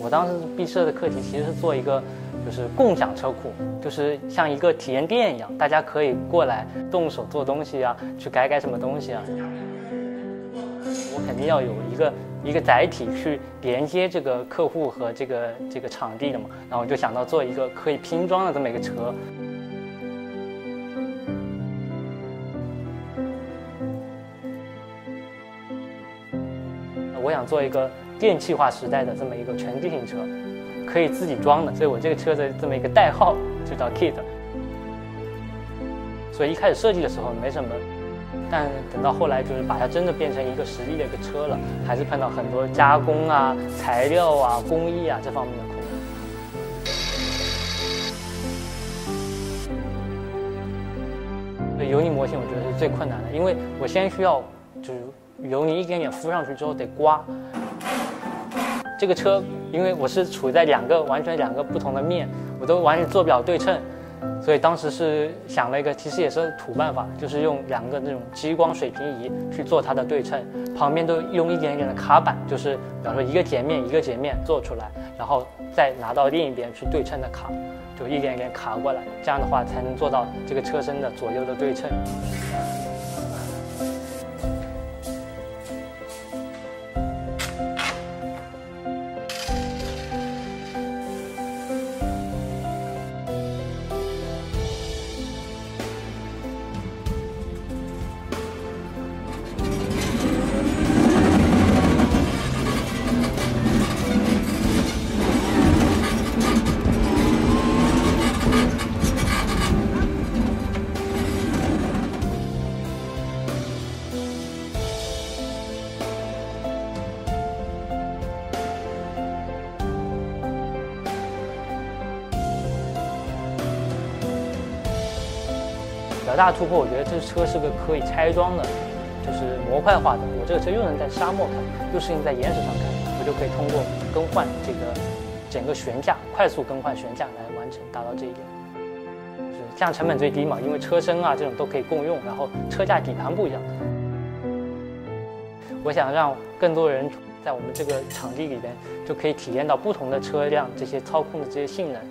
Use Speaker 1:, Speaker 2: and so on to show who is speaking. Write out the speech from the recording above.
Speaker 1: 我当时毕设的课题其实是做一个，就是共享车库，就是像一个体验店一样，大家可以过来动手做东西啊，去改改什么东西啊。我肯定要有一个一个载体去连接这个客户和这个这个场地的嘛，然后我就想到做一个可以拼装的这么一个车。我想做一个电气化时代的这么一个全地形车，可以自己装的，所以我这个车的这么一个代号就叫 Kit。所以一开始设计的时候没什么，但等到后来就是把它真的变成一个实力的一个车了，还是碰到很多加工啊、材料啊、工艺啊这方面的困难。对油泥模型，我觉得是最困难的，因为我先需要就是。油泥一点点敷上去之后得刮。这个车，因为我是处在两个完全两个不同的面，我都完全做不了对称，所以当时是想了一个，其实也是土办法，就是用两个那种激光水平仪去做它的对称，旁边都用一点点的卡板，就是比方说一个截面一个截面做出来，然后再拿到另一边去对称的卡，就一点一点卡过来，这样的话才能做到这个车身的左右的对称。较大突破，我觉得这车是个可以拆装的，就是模块化的。我这个车又能在沙漠开，又适应在岩石上开，我就可以通过更换这个整个悬架，快速更换悬架来完成，达到这一点。就是这样成本最低嘛，因为车身啊这种都可以共用，然后车架底盘不一样。我想让更多人在我们这个场地里边就可以体验到不同的车辆这些操控的这些性能。